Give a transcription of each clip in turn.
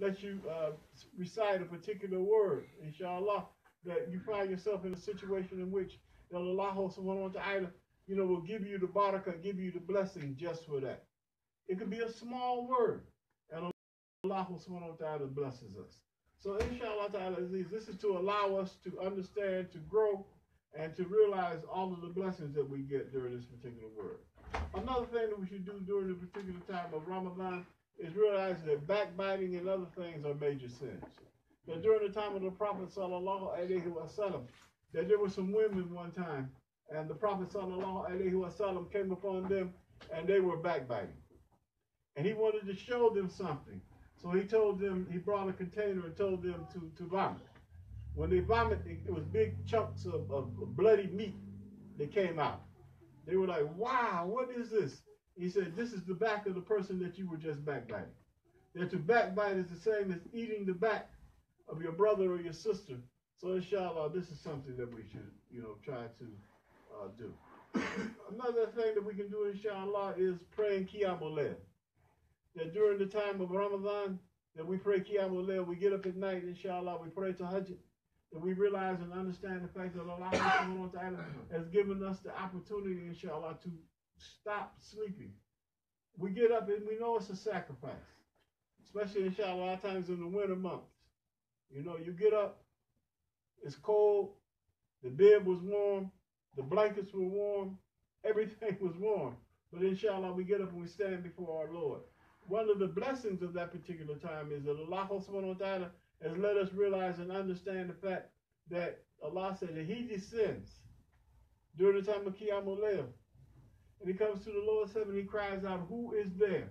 let you uh, recite a particular word, inshallah, that you find yourself in a situation in which Allah subhanahu wa ta'ala, you know, will give you the barakah, give you the blessing just for that. It could be a small word, and Allah subhanahu wa blesses us. So inshallah ta'ala, this is to allow us to understand, to grow, and to realize all of the blessings that we get during this particular word. Another thing that we should do during the particular time of Ramadan is realize that backbiting and other things are major sins. That during the time of the Prophet sallallahu alaihi wasallam, that there were some women one time, and the Prophet sallallahu alaihi wasallam came upon them, and they were backbiting, and he wanted to show them something. So he told them, he brought a container and told them to, to vomit. When they vomited, it was big chunks of, of bloody meat that came out. They were like, wow, what is this? He said, This is the back of the person that you were just backbiting. That to backbite is the same as eating the back of your brother or your sister. So, inshallah, this is something that we should, you know, try to uh, do. Another thing that we can do, inshallah, is praying Qiyamul Layl. That during the time of Ramadan, that we pray Qiyamul we get up at night, inshallah, we pray to Hajj, that we realize and understand the fact that Allah has given us the opportunity, inshallah, to stop sleeping. We get up and we know it's a sacrifice, especially inshallah, a lot of times in the winter months. You know, you get up, it's cold, the bed was warm, the blankets were warm, everything was warm. But inshallah, we get up and we stand before our Lord. One of the blessings of that particular time is that Allah subhanahu wa ta'ala has let us realize and understand the fact that Allah said that He descends during the time of Qiyamul Layl and he comes to the Lord's heaven, he cries out, Who is there?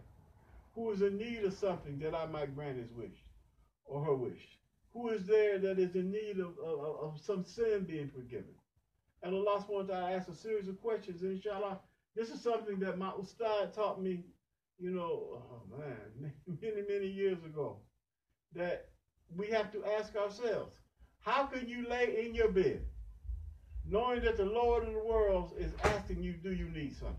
Who is in need of something that I might grant his wish or her wish? Who is there that is in need of, of, of some sin being forgiven? And Allah subhanahu wa ask a series of questions. And inshallah, this is something that my ustad taught me, you know, oh man, many, many years ago. That we have to ask ourselves, how can you lay in your bed knowing that the Lord of the world is asking you, do you need something?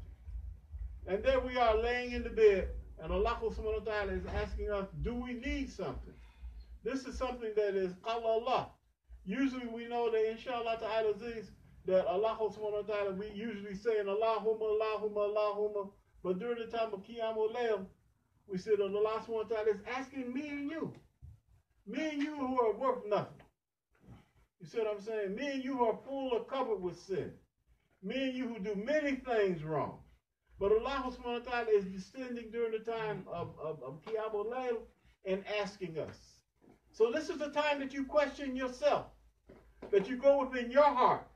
And there we are laying in the bed, and Allah subhanahu wa ta'ala is asking us, do we need something? This is something that is Allah. Usually we know that inshallah ta'ala aziz, that Allah subhanahu wa ta'ala, we usually say in Allahumma, Allahumma, Allahumma, but during the time of Qiyamul Layl, we said that Allah subhanahu wa ta'ala is asking me and you, me and you who are worth nothing. You see what I'm saying? Me and you are full of covered with sin. Me and you who do many things wrong. But Allah subhanahu wa ta'ala is descending during the time of, of, of and asking us. So this is the time that you question yourself, that you go within your heart,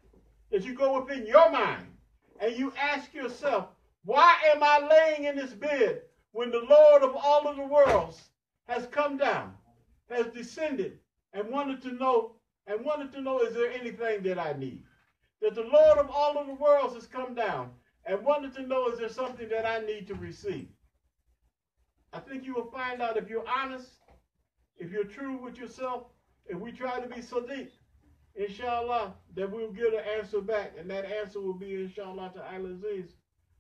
that you go within your mind, and you ask yourself, why am I laying in this bed when the Lord of all of the worlds has come down, has descended, and wanted to know and wanted to know, is there anything that I need? That the Lord of all of the worlds has come down and wanted to know, is there something that I need to receive? I think you will find out if you're honest, if you're true with yourself, if we try to be sadiq, inshallah, that we'll get an answer back. And that answer will be, inshallah, to Al Aziz,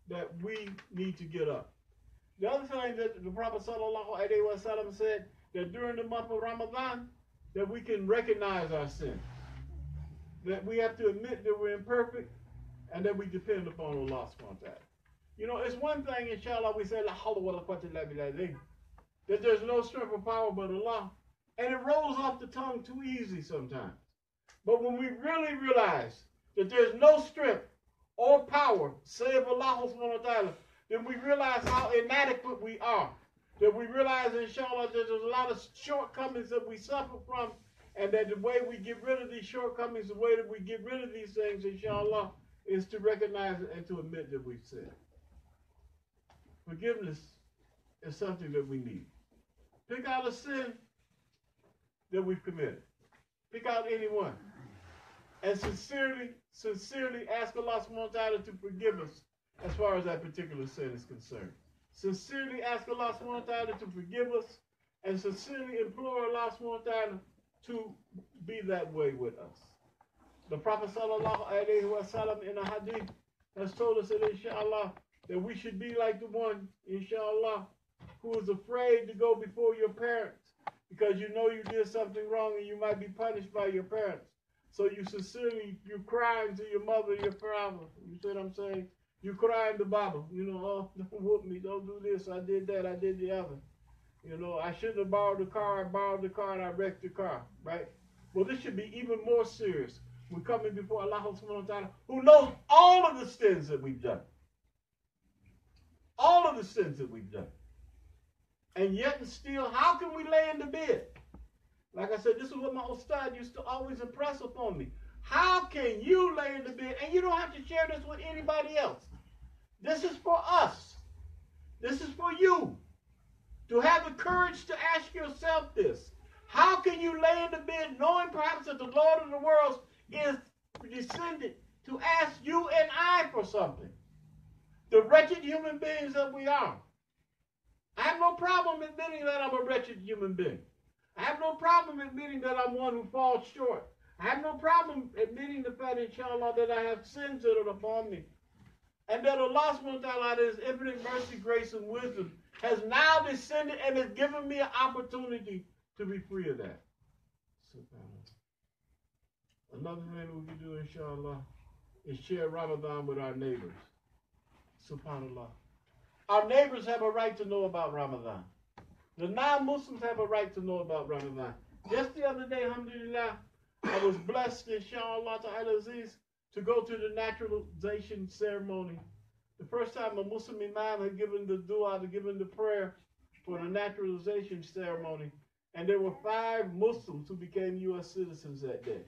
that we need to get up. The other thing that the Prophet sallallahu alaihi wasallam said, that during the month of Ramadan, that we can recognize our sin. That we have to admit that we're imperfect and that we depend upon Allah subhanahu wa You know, it's one thing, inshallah, we say, La hawla wa la that there's no strength or power but Allah. And it rolls off the tongue too easy sometimes. But when we really realize that there's no strength or power save Allah subhanahu then we realize how inadequate we are that we realize, inshallah, that there's a lot of shortcomings that we suffer from, and that the way we get rid of these shortcomings, the way that we get rid of these things, inshallah, is to recognize and to admit that we've sinned. Forgiveness is something that we need. Pick out a sin that we've committed. Pick out any one. And sincerely, sincerely ask Allah subhanahu wa ta'ala to forgive us as far as that particular sin is concerned sincerely ask Allah ta'ala to forgive us and sincerely implore Allah ta'ala to be that way with us. The Prophet sallallahu alayhi wa sallam in a hadith has told us that inshallah that we should be like the one, inshallah, who is afraid to go before your parents because you know you did something wrong and you might be punished by your parents. So you sincerely, you crying to your mother, your father. You see what I'm saying? You crying the Bible, You know, oh, don't whoop me, don't do this. I did that, I did the other. You know, I shouldn't have borrowed the car. I borrowed the car and I wrecked the car, right? Well, this should be even more serious. We're coming before Allah subhanahu wa ta'ala, who knows all of the sins that we've done. All of the sins that we've done. And yet and still, how can we lay in the bed? Like I said, this is what my ustad used to always impress upon me. How can you lay in the bed and you don't have to share this with anybody else? This is for us. This is for you. To have the courage to ask yourself this. How can you lay in the bed knowing perhaps that the Lord of the world is descended to ask you and I for something? The wretched human beings that we are. I have no problem admitting that I'm a wretched human being. I have no problem admitting that I'm one who falls short. I have no problem admitting the fact, inshallah, that I have sins that are upon me. And that Allah subhanahu wa ta'ala, His infinite mercy, grace, and wisdom, has now descended and has given me an opportunity to be free of that. SubhanAllah. Another thing we can do, inshallah, is share Ramadan with our neighbors. Subhanallah. Our neighbors have a right to know about Ramadan. The non-Muslims have a right to know about Ramadan. Just the other day, alhamdulillah, I was blessed, inshallah ta'ala aziz, to go to the naturalization ceremony. The first time a Muslim imam had given the dua, had given the prayer for the naturalization ceremony. And there were five Muslims who became U.S. citizens that day.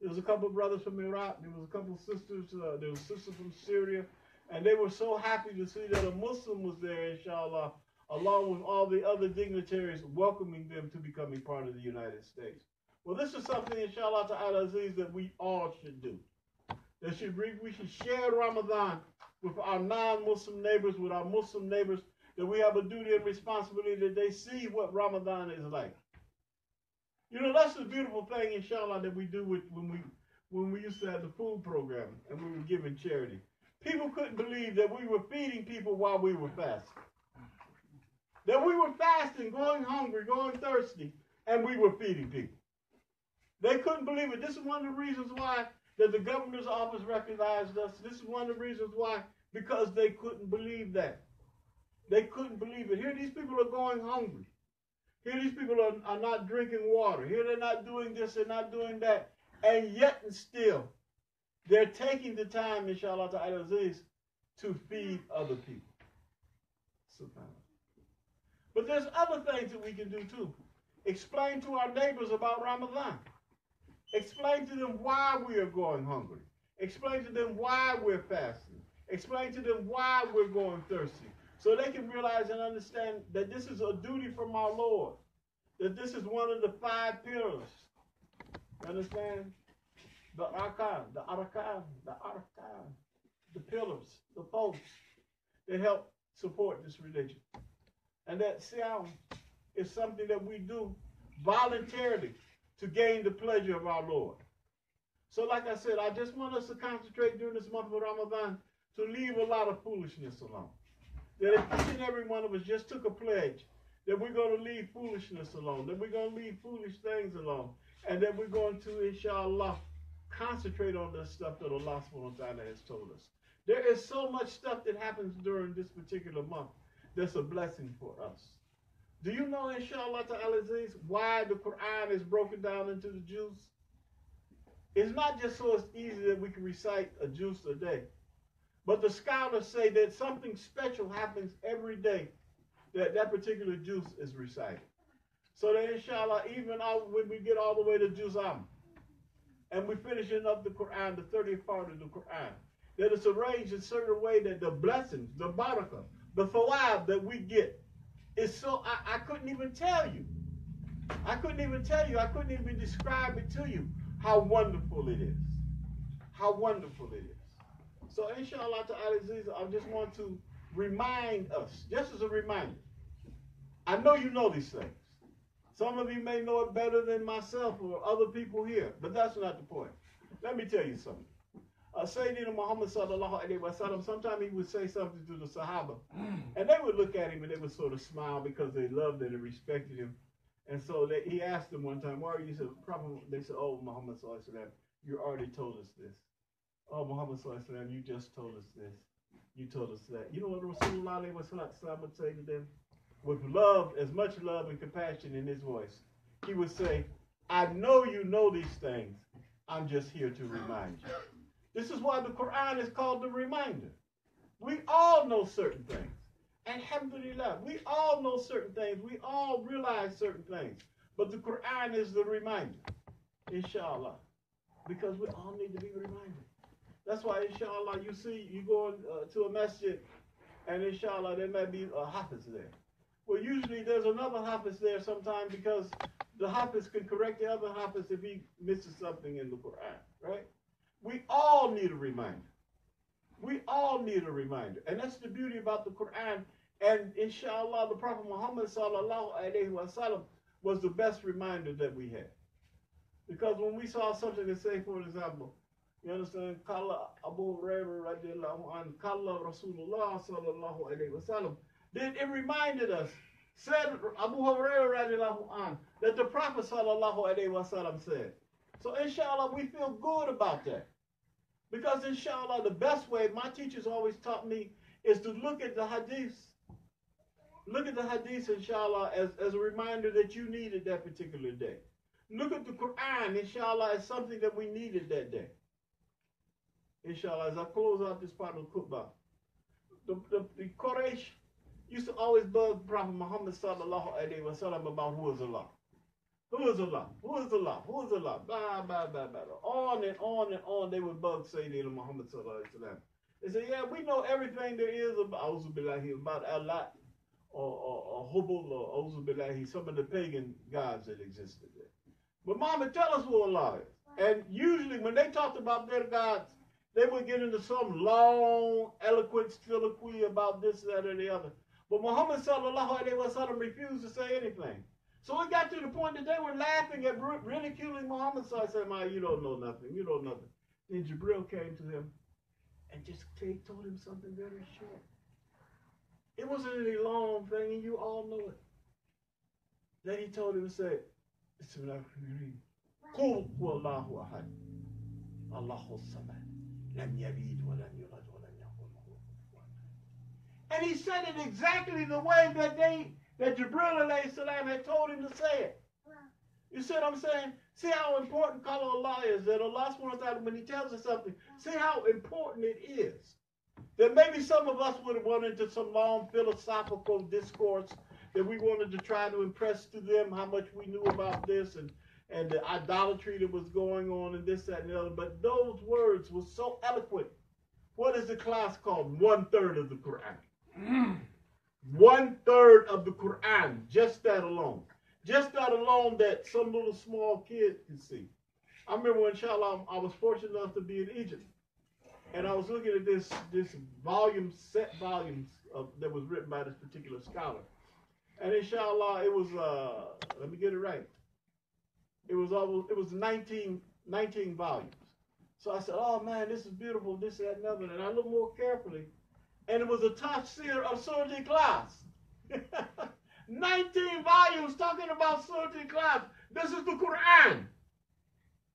There was a couple of brothers from Iraq. There was a couple of sisters. Uh, there was a sister from Syria. And they were so happy to see that a Muslim was there, inshallah, along with all the other dignitaries welcoming them to becoming part of the United States. Well, this is something, inshallah ta'ala aziz, that we all should do. That should we, we should share Ramadan with our non-Muslim neighbors, with our Muslim neighbors, that we have a duty and responsibility that they see what Ramadan is like. You know, that's the beautiful thing, inshallah, that we do with, when we when we used to have the food program and we were giving charity. People couldn't believe that we were feeding people while we were fasting. That we were fasting, going hungry, going thirsty, and we were feeding people. They couldn't believe it. This is one of the reasons why that the governor's office recognized us. This is one of the reasons why, because they couldn't believe that. They couldn't believe it. Here these people are going hungry. Here these people are, are not drinking water. Here they're not doing this, they're not doing that. And yet and still, they're taking the time, inshallah ta'ala aziz, to feed other people. But there's other things that we can do too. Explain to our neighbors about Ramadan. Explain to them why we are going hungry. Explain to them why we're fasting. Explain to them why we're going thirsty. So they can realize and understand that this is a duty from our Lord. That this is one of the five pillars. Understand? The arkan, the arkan, the arkan, the pillars, the posts that help support this religion. And that siyam is something that we do voluntarily to gain the pleasure of our Lord. So, like I said, I just want us to concentrate during this month of Ramadan to leave a lot of foolishness alone. That if each and every one of us just took a pledge that we're going to leave foolishness alone, that we're going to leave foolish things alone, and that we're going to, inshallah, concentrate on the stuff that Allah subhanahu wa ta'ala has told us. There is so much stuff that happens during this particular month that's a blessing for us. Do you know, inshallah ta'ala why the Quran is broken down into the juz? It's not just so it's easy that we can recite a juz a day. But the scholars say that something special happens every day that that particular juz is recited. So that inshallah, even when we get all the way to Juz'am, and we're finishing up the Quran, the 30th part of the Quran, that it's arranged in a certain way that the blessings, the barakah, the thawab that we get is so, I, I couldn't even tell you. I couldn't even tell you. I couldn't even describe it to you how wonderful it is. How wonderful it is. So inshallah to ta'ala I just want to remind us, just as a reminder. I know you know these things. Some of you may know it better than myself or other people here, but that's not the point. Let me tell you something. Uh, Sayyidina Muhammad sallallahu alaihi wasallam, sometimes he would say something to the Sahaba, and they would look at him and they would sort of smile because they loved him and respected him. And so they, he asked them one time, "Why are you so?" Probably they said, "Oh, Muhammad sallallahu alaihi you already told us this. Oh, Muhammad sallallahu alaihi you just told us this. You told us that. You know what Rasulullah wasallam would say to them, with love, as much love and compassion in his voice, he would say, "I know you know these things. I'm just here to remind you." This is why the Quran is called the reminder. We all know certain things. And Alhamdulillah. We all know certain things. We all realize certain things. But the Quran is the reminder. Inshallah. Because we all need to be reminded. That's why, inshallah, you see, you go uh, to a masjid, and inshallah, there may be a hafiz there. Well, usually there's another hafiz there sometimes because the hafiz can correct the other hafiz if he misses something in the Quran, right? We all need a reminder. We all need a reminder. And that's the beauty about the Quran. And inshallah, the Prophet Muhammad sallallahu alaihi wasallam was the best reminder that we had. Because when we saw something to say, for example, you understand, Kala Abu Hurairah radiallahu an, Kala Rasulullah sallallahu alaihi wasallam, then it reminded us, said Abu Hurairah radiallahu an, that the Prophet sallallahu alaihi wasallam said. So inshallah, we feel good about that. Because inshallah, the best way, my teachers always taught me, is to look at the hadiths. Look at the hadiths, inshallah, as, as a reminder that you needed that particular day. Look at the Quran, inshallah, as something that we needed that day. Inshallah, as I close out this part of the khutbah, the, the, the Quraysh used to always bug Prophet Muhammad sallallahu alaihi wasallam about who is Allah. Who is Allah? Who is Allah? Who is Allah? Blah, blah, blah, blah. On and on and on, they would bug Sayyidina Muhammad sallallahu alaihi wasallam. They say, yeah, we know everything there is about about Allah or, or, or Hubal or Billahi, some of the pagan gods that existed there. But Muhammad, tell us who Allah is. And usually when they talked about their gods, they would get into some long, eloquent soliloquy about this, that, or the other. But Muhammad sallallahu alaihi wasallam refused to say anything. So it got to the point that they were laughing at ridiculing Muhammad. So I said, Man, you don't know nothing. You don't know nothing. Then Jibril came to him and just told him something very short. It wasn't any long thing, and you all know it. Then he told him, said, Qul Allahu ahad. Allahu samad. Lam yalid wa lam yulad wa lam And he said it exactly the way that they that Jibril salam had told him to say it. You see what I'm saying? See how important Qala Allah is. That Allah subhanahu when he tells us something, see how important it is. That maybe some of us would have went into some long philosophical discourse that we wanted to try to impress to them how much we knew about this and, and the idolatry that was going on and this, that, and the other. But those words were so eloquent. What is the class called? One third of the Quran. Mm. One third of the Quran, just that alone. Just that alone that some little small kid can see. I remember when, inshallah, I was fortunate enough to be in Egypt. And I was looking at this this volume, set volumes of, that was written by this particular scholar. And inshallah, it was, uh, let me get it right. It was almost, it was 19, 19 volumes. So I said, oh man, this is beautiful, this, that, and other. And I looked more carefully and it was a tafsir of Surah Ikhlas. 19 volumes talking about Surah Ikhlas. This is the Quran.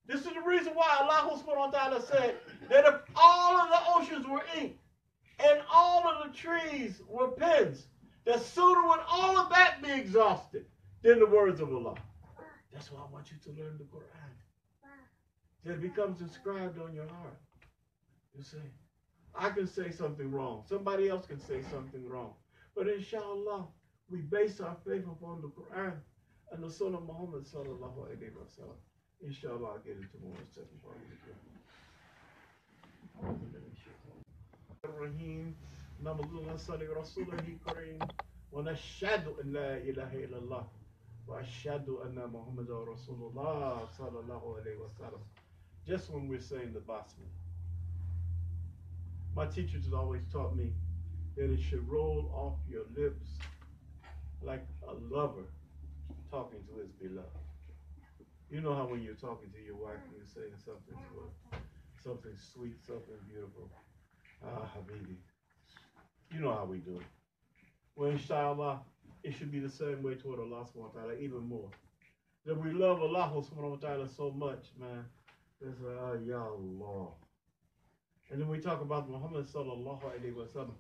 This is the reason why Allah subhanahu wa ta'ala said that if all of the oceans were ink and all of the trees were pens, that sooner would all of that be exhausted than the words of Allah. That's why I want you to learn the Quran. That it becomes inscribed on your heart. You see? I can say something wrong. Somebody else can say something wrong. But inshallah, we base our faith upon the Quran and the Sunnah of Muhammad sallallahu alayhi wa sallam. Inshallah, I'll get into more second part of the الرحيم نبض نصلي رسوله الكريم ونشهد أن لا إله إلا الله وأشهد أن محمد رسول الله صلى الله عليه وسلم just when we're saying the basmala my teachers had always taught me that it should roll off your lips like a lover talking to his beloved. You know how when you're talking to your wife and you're saying something to her, something sweet, something beautiful. Ah, Habibi. You know how we do it. Well, inshallah, it should be the same way toward Allah subhanahu wa ta'ala, even more. That we love Allah subhanahu wa ta'ala so much, man. It's like, oh, Ya Allah. And then we talk about Muhammad sallallahu alayhi wa sallam.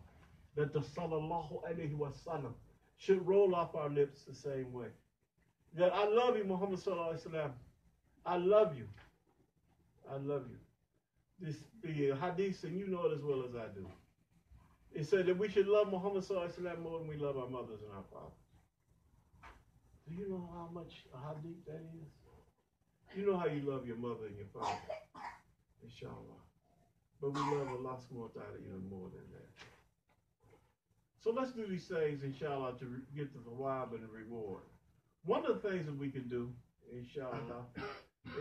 That the sallallahu alayhi wa sallam should roll off our lips the same way. That I love you, Muhammad sallallahu alayhi wa sallam. I love you. I love you. This the hadith, and you know it as well as I do. It said that we should love Muhammad sallallahu alaihi wasallam more than we love our mothers and our fathers. Do you know how much how deep that is? You know how you love your mother and your father, inshallah. But we love Allah subhanahu wa ta'ala even more than that. So let's do these things, inshallah, to get the thawab and the reward. One of the things that we can do, inshallah,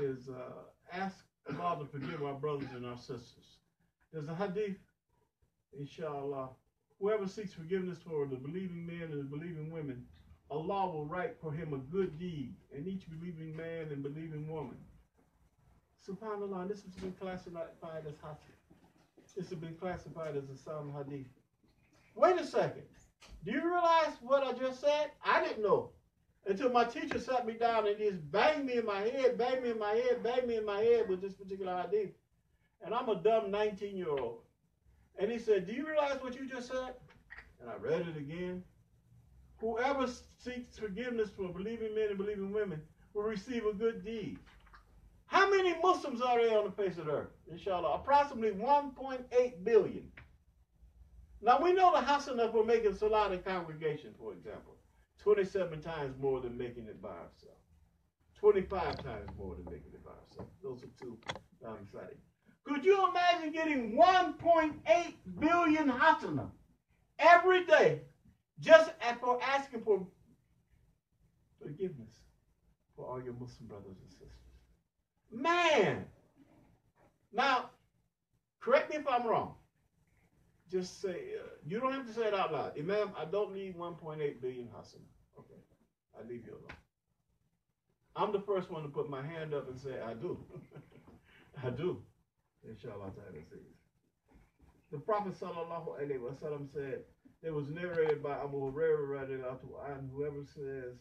is uh, ask Allah to forgive our brothers and our sisters. There's a hadith, inshallah, whoever seeks forgiveness for the believing men and the believing women, Allah will write for him a good deed in each believing man and believing woman. SubhanAllah, this has been classified as hadith. This has been classified as a Psalm hadith. Wait a second. Do you realize what I just said? I didn't know until my teacher sat me down and just banged me in my head, banged me in my head, banged me in my head with this particular hadith. And I'm a dumb 19 year old. And he said, Do you realize what you just said? And I read it again. Whoever seeks forgiveness for believing men and believing women will receive a good deed. How many Muslims are there on the face of the earth? Inshallah. Approximately 1.8 billion. Now we know the Hasanah for making Salat in congregation, for example. 27 times more than making it by ourselves. 25 times more than making it by ourselves. Those are two um, I'm excited. Could you imagine getting 1.8 billion hasana every day just for asking for forgiveness for all your Muslim brothers and sisters? Man! Now, correct me if I'm wrong. Just say, uh, you don't have to say it out loud. Imam, I don't need 1.8 billion hasana. Okay, I leave you alone. I'm the first one to put my hand up and say, I do. I do. Inshallah ta'ala says. The Prophet wasallam said, it was narrated by Abu Hurairah and whoever says,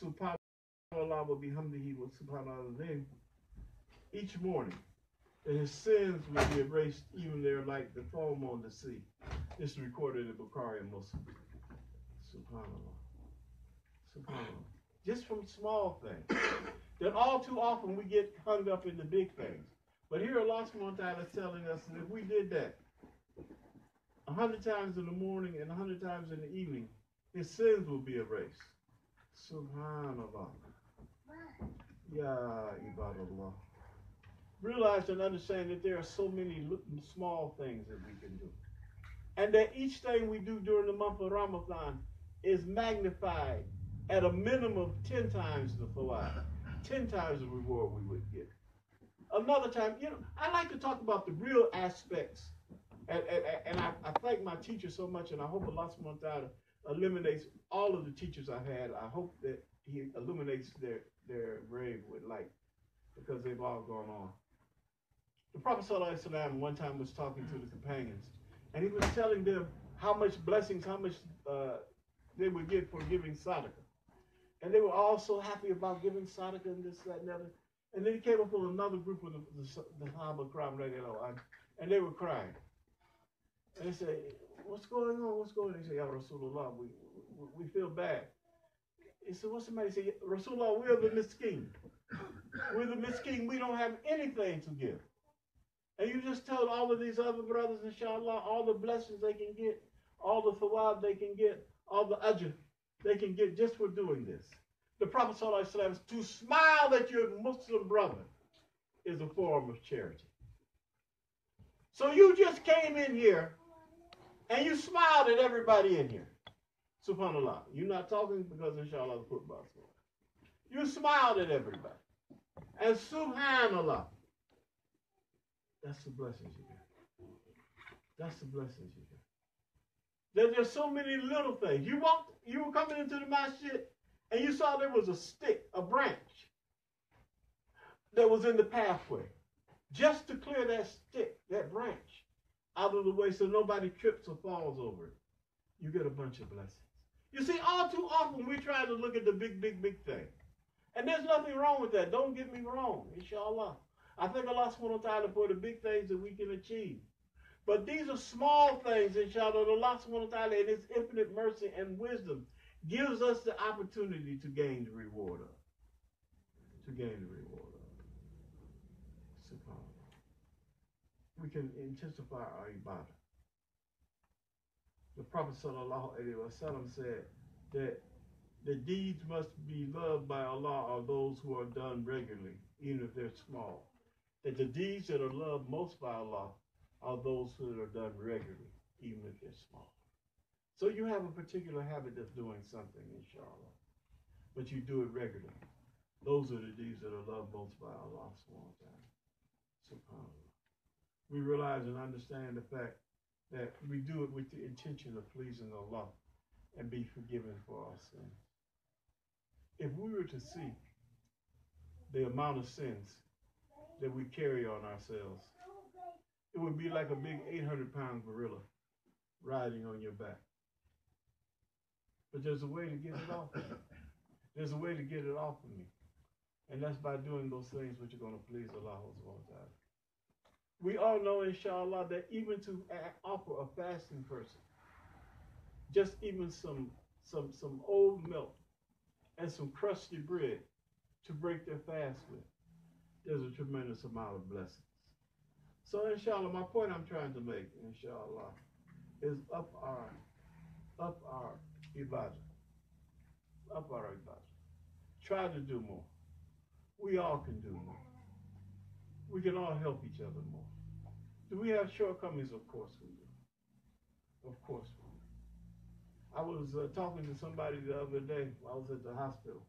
Subhanallah will wa bihamdihi wa subhanallah each morning and his sins will be erased even there like the foam on the sea. This is recorded in Bukhari and Muslim. Subhanallah. Subhanallah. Just from small things. That all too often we get hung up in the big things. But here Allah subhanahu wa is telling us that if we did that a hundred times in the morning and a hundred times in the evening, his sins will be erased. Subhanallah. Ya ibadallah realize and understand that there are so many small things that we can do. And that each thing we do during the month of Ramadan is magnified at a minimum of 10 times the thawab, 10 times the reward we would get. Another time, you know, I like to talk about the real aspects. And, and, and I, I, thank my teacher so much, and I hope Allah subhanahu wa ta'ala eliminates all of the teachers I've had. I hope that He illuminates their, their grave with light because they've all gone on. The Prophet ﷺ one time was talking to the companions, and he was telling them how much blessings, how much uh, they would get for giving sadaqah. And they were all so happy about giving sadaqah and this, that, and other. And then he came up with another group of the, the, the Sahaba crime, and they were crying. And they said, what's going on? What's going on? He said, Ya Rasulullah, we, we, we feel bad. He said, what's? He said, Rasulullah, we're the miskin. We're the miskin. We don't have anything to give. And you just tell all of these other brothers, inshallah, all the blessings they can get, all the thawab they can get, all the ajr they can get just for doing this. The Prophet says to smile at your Muslim brother is a form of charity. So you just came in here and you smiled at everybody in here. Subhanallah. You're not talking because inshallah the football score. You smiled at everybody. And subhanallah. That's the blessings you got. That's the blessings you got. There, there's so many little things. You walked, you were coming into the masjid, and you saw there was a stick, a branch, that was in the pathway. just to clear that stick, that branch out of the way so nobody trips or falls over it, you get a bunch of blessings. You see, all too often we try to look at the big, big, big thing. And there's nothing wrong with that. Don't get me wrong, inshallah. I think Allah subhanahu wa ta'ala for the big things that we can achieve. But these are small things, inshallah, that Allah subhanahu wa ta'ala in his infinite mercy and wisdom gives us the opportunity to gain the reward of. To gain the reward of. SubhanAllah. We can intensify our ibadah. The Prophet sallallahu alaihi wasallam said that the deeds must be loved by Allah are those who are done regularly, even if they're small. That the deeds that are loved most by Allah are those that are done regularly, even if they're small. So you have a particular habit of doing something, inshallah, but you do it regularly. Those are the deeds that are loved most by Allah subhanahu We realize and understand the fact that we do it with the intention of pleasing Allah and be forgiven for our sins. If we were to see the amount of sins that we carry on ourselves, it would be like a big 800 pound gorilla riding on your back. But there's a way to get it off. There's a way to get it off of me. And that's by doing those things which are going to please Allah We all know, inshallah, that even to offer a fasting person, just even some some some old milk and some crusty bread to break their fast with, there's a tremendous amount of blessings. So inshallah, my point I'm trying to make, inshallah, is up our up our ibadah. Up our ibadah. Try to do more. We all can do more. We can all help each other more. Do we have shortcomings? Of course we do. Of course we do. I was uh, talking to somebody the other day. I was at the hospital.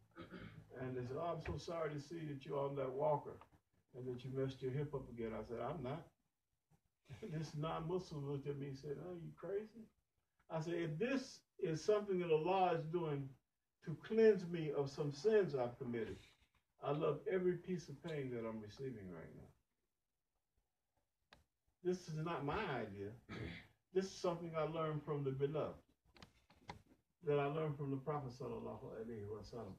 And they said, oh, I'm so sorry to see that you're on that walker and that you messed your hip up again. I said, I'm not. this non-Muslim looked at me and said, oh, you crazy? I said, if this is something that Allah is doing to cleanse me of some sins I've committed, I love every piece of pain that I'm receiving right now. This is not my idea. This is something I learned from the beloved. That I learned from the Prophet sallallahu alaihi wasallam.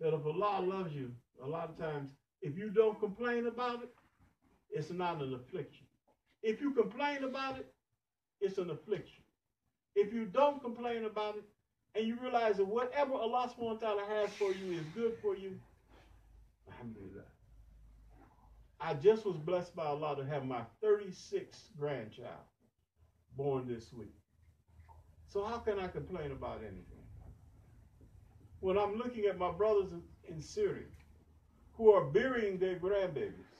That if Allah loves you, a lot of times, if you don't complain about it, it's not an affliction. If you complain about it, it's an affliction. If you don't complain about it, and you realize that whatever Allah ta'ala has for you is good for you, Alhamdulillah. I just was blessed by Allah to have my 36th grandchild born this week. So how can I complain about anything? When I'm looking at my brothers in, Syria who are burying their grandbabies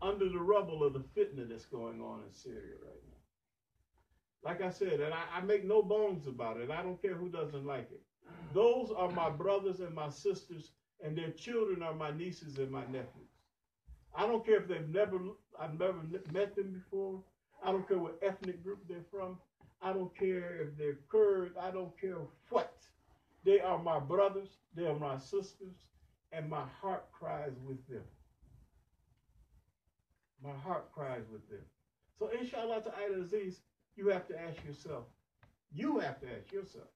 under the rubble of the fitna that's going on in Syria right now. Like I said, and I, I make no bones about it. I don't care who doesn't like it. Those are my brothers and my sisters and their children are my nieces and my nephews. I don't care if they've never, I've never met them before. I don't care what ethnic group they're from. I don't care if they're Kurd. I don't care what. They are my brothers. They are my sisters. And my heart cries with them. My heart cries with them. So inshallah to Aziz, you have to ask yourself, you have to ask yourself,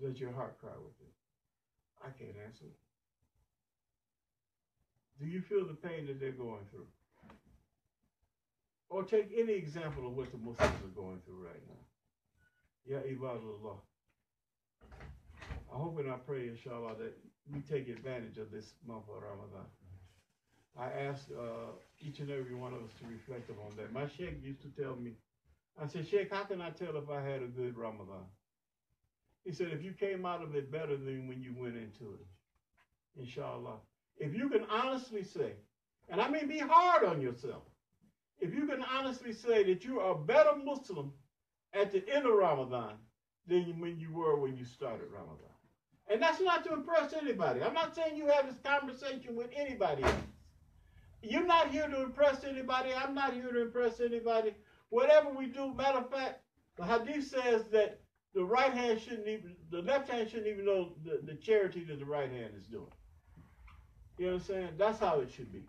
does your heart cry with them? I can't answer. Do you feel the pain that they're going through? Or take any example of what the Muslims are going through right now. Ya Ibadullah. I hope and I pray, inshallah, that we take advantage of this month of Ramadan. I ask uh, each and every one of us to reflect upon that. My sheikh used to tell me, I said, Sheikh, how can I tell if I had a good Ramadan? He said, if you came out of it better than when you went into it, inshallah. If you can honestly say, and I mean be hard on yourself, if you can honestly say that you are a better Muslim at the end of Ramadan than when you were when you started Ramadan. And that's not to impress anybody. I'm not saying you have this conversation with anybody else. You're not here to impress anybody. I'm not here to impress anybody. Whatever we do, matter of fact, the hadith says that the right hand shouldn't even, the left hand shouldn't even know the, the charity that the right hand is doing. You know what I'm saying? That's how it should be.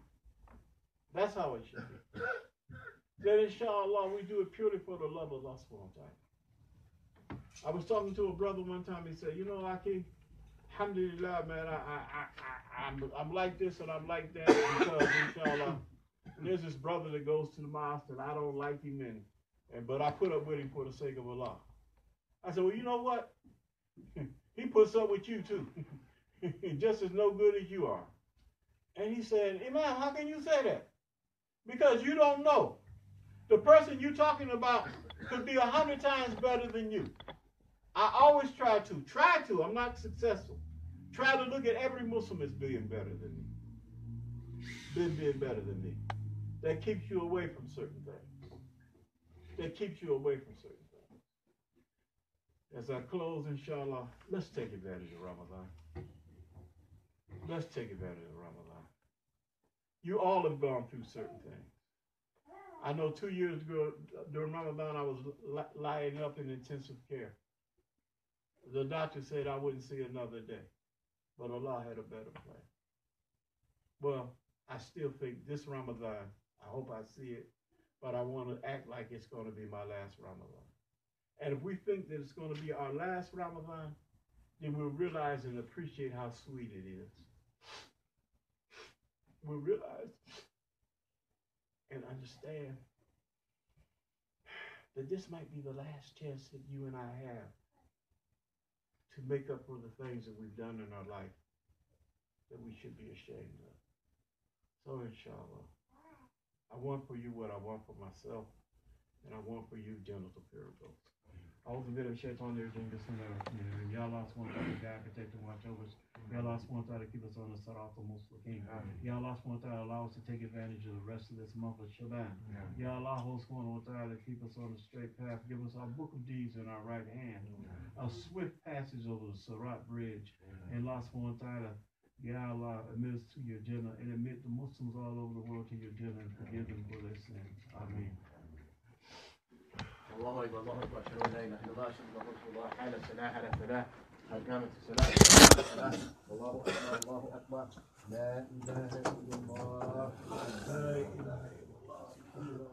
That's how it should be. That inshallah we do it purely for the love of Allah subhanahu I was talking to a brother one time, he said, you know, Aki, alhamdulillah, man, I, I, I, I'm, I'm like this and I'm like that because inshallah, there's this brother that goes to the mosque and I don't like him. And but I put up with him for the sake of Allah. I said, well, you know what? he puts up with you too, just as no good as you are. And he said, Imam, how can you say that? Because you don't know. The person you're talking about could be a hundred times better than you. I always try to. Try to. I'm not successful. Try to look at every Muslim as being better than me. Being, being better than me. That keeps you away from certain things. That keeps you away from certain things. As I close, inshallah, let's take advantage of Ramadan. Let's take advantage of Ramadan. You all have gone through certain things. I know two years ago during Ramadan, I was lying up in intensive care. The doctor said I wouldn't see another day, but Allah had a better plan. Well, I still think this Ramadan, I hope I see it, but I want to act like it's going to be my last Ramadan. And if we think that it's going to be our last Ramadan, then we'll realize and appreciate how sweet it is. We'll realize and understand that this might be the last chance that you and I have to make up for the things that we've done in our life that we should be ashamed of. So, inshallah, I want for you what I want for myself, and I want for you genital parables. I Avuzun böyle bir şeytan vereceğim bismillahirrahmanirrahim. Ya Allah subhanahu wa ta'ala protect and watch over us. Ya Allah SWT, wa keep us on the Sarat al-Mustaqim. Ya Allah SWT, wa allow us to take advantage of the rest of this month of Shaban. Ya Allah SWT, wa keep us on the straight path. Give us our book of deeds in our right hand. A swift passage over the Sarat bridge. And Allah subhanahu wa Ya Allah, admit to your Jannah and admit the Muslims all over the world to your Jannah and forgive them for their sins. Amen. الله أكبر الله أكبر. أشهد أن لا إله إلا الله أشهد أن رسول الله. حال السلاح على الفلاح قد قامت الصلاة الله أكبر الله أكبر. لا إله إلا الله. لا اله الا الله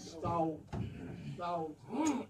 Stout, stout.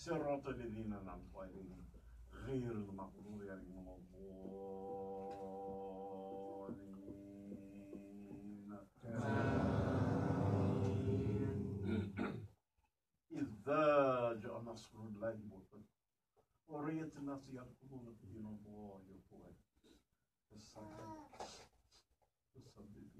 صراط الذين أنعمت عليهم غير المغضوب عليهم ولا الضالين إذا جاء نصر الله والفتح ورأيت الناس يدخلون في دين الله أفواجا فسبح فسبح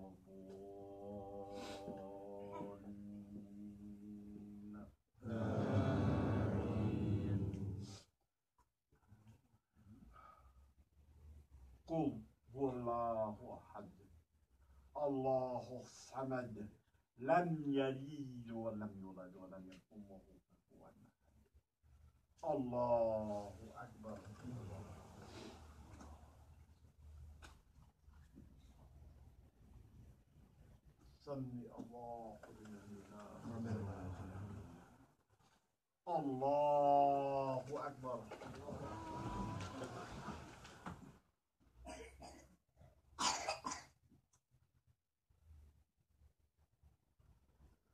الله الصمد لم يلد ولم يولد ولم يكن له كفوا الله أكبر. سمي الله لمن الله أكبر.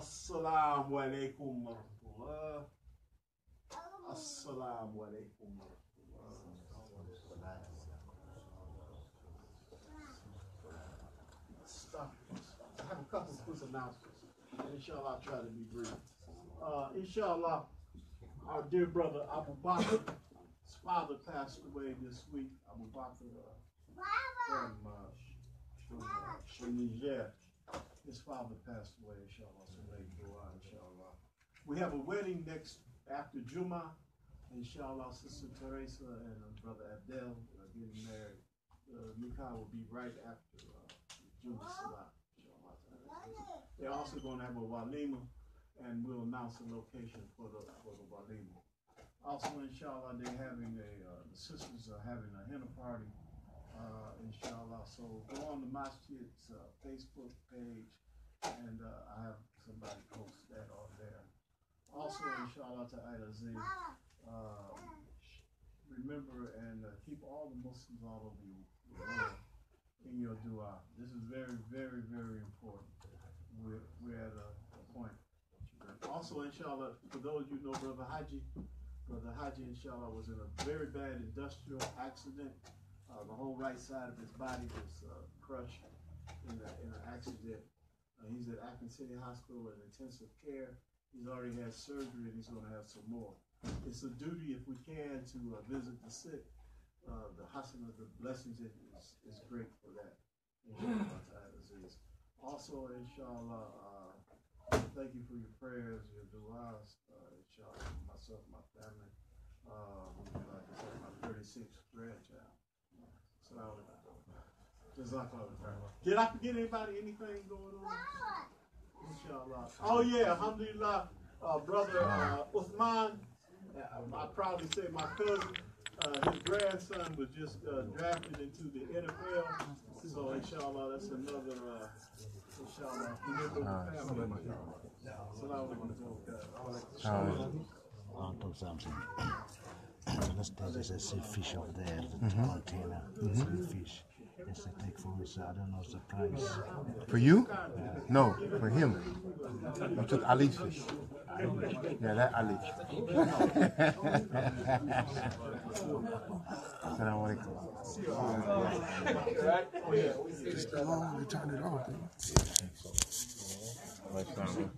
Assalamu alaikum wa rahmatullah. Assalamu alaikum wa rahmatullah. Stop. I have a couple of quick announcements. Inshallah, I'll try to be brief. Uh, inshallah, our dear brother Abu Bakr, his father passed away this week. Abu Bakr uh, from, uh, from, uh, Niger. His father passed away, inshallah. So make dua, inshallah. We have a wedding next after Juma. Inshallah, Sister Teresa and uh, Brother Abdel are getting married. Uh, Nikah will be right after uh, Juma Salah. Inshallah. They're also going to have a walima, and we'll announce the location for the for the walima. Also, inshallah, they're having a uh, the sisters are having a henna party uh, inshallah. So go on the masjid's uh, Facebook page, and uh, I have somebody post that on there. Also, inshallah to Aziz, uh, remember and uh, keep all the Muslims all over world in your dua. This is very, very, very important. We're, we're at a, a point. Also, inshallah, for those you know, Brother Haji, Brother Haji, inshallah, was in a very bad industrial accident. Uh, the whole right side of his body was uh, crushed in, a, in an accident. Uh, he's at Akron City Hospital in intensive care. He's already had surgery and he's going to have some more. It's a duty, if we can, to uh, visit the sick. Uh, the hospital, the blessings is, is great for that. Aziz. Also, inshallah, uh, thank you for your prayers, your du'as, uh, inshallah, myself, my family. Uh, like I said, my 36th grandchild. Assalamu alaikum. Jazakallah khairan. Did I forget anybody, anything going on? Inshallah. Oh yeah, alhamdulillah, uh, brother uh, Uthman, uh, I proudly say my cousin, uh, his grandson was just uh, drafted into the NFL. So inshallah, that's another, uh, inshallah, remember the family. Assalamu alaikum. I'll do something. Let's take this as a fish up there, the mm-hmm. container, mm-hmm. see fish. It's a take for me, so I don't know the price. For you? No, for him. I took Ali's fish. Yeah, that Ali. Assalamu alaikum. Oh, uh, you turned it off. didn't you?